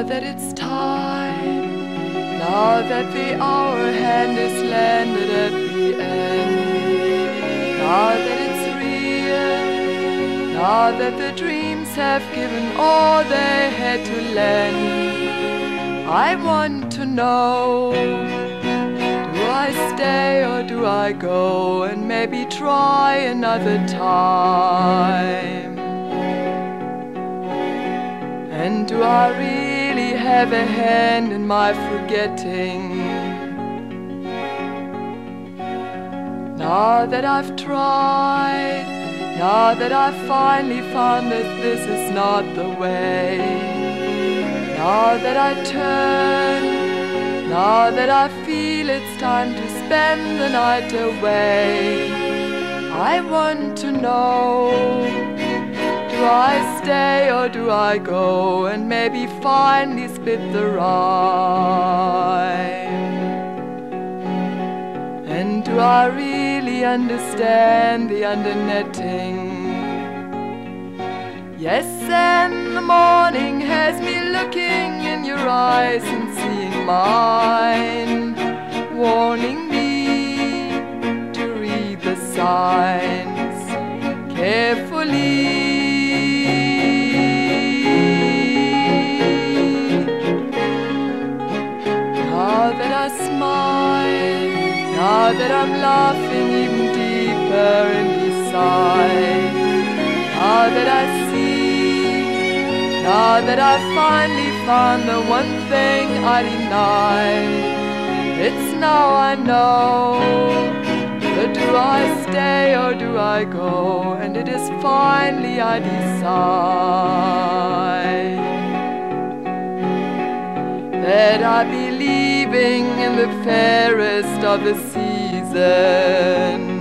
Now that it's time, now that the hour hand is landed at the end, now that it's real, now that the dreams have given all they had to lend, I want to know. Do I stay or do I go and maybe try another time? And do I really have a hand in my forgetting? Now that I've tried, now that I've finally found that this is not the way, now that I turn, now that I feel it's time to spend the night away, I want to know. Do I stay or do I go and maybe finally split the rhyme? And do I really understand the undernetting? Yes, and the morning has me looking in your eyes and seeing mine, warning me to read the signs carefully. Now that I smile, now that I'm laughing even deeper inside, now that I see, now that I finally found the one thing I denied, it's now I know. But do I stay or do I go? And it is finally I decide that I be leaving in the fairest of the seasons.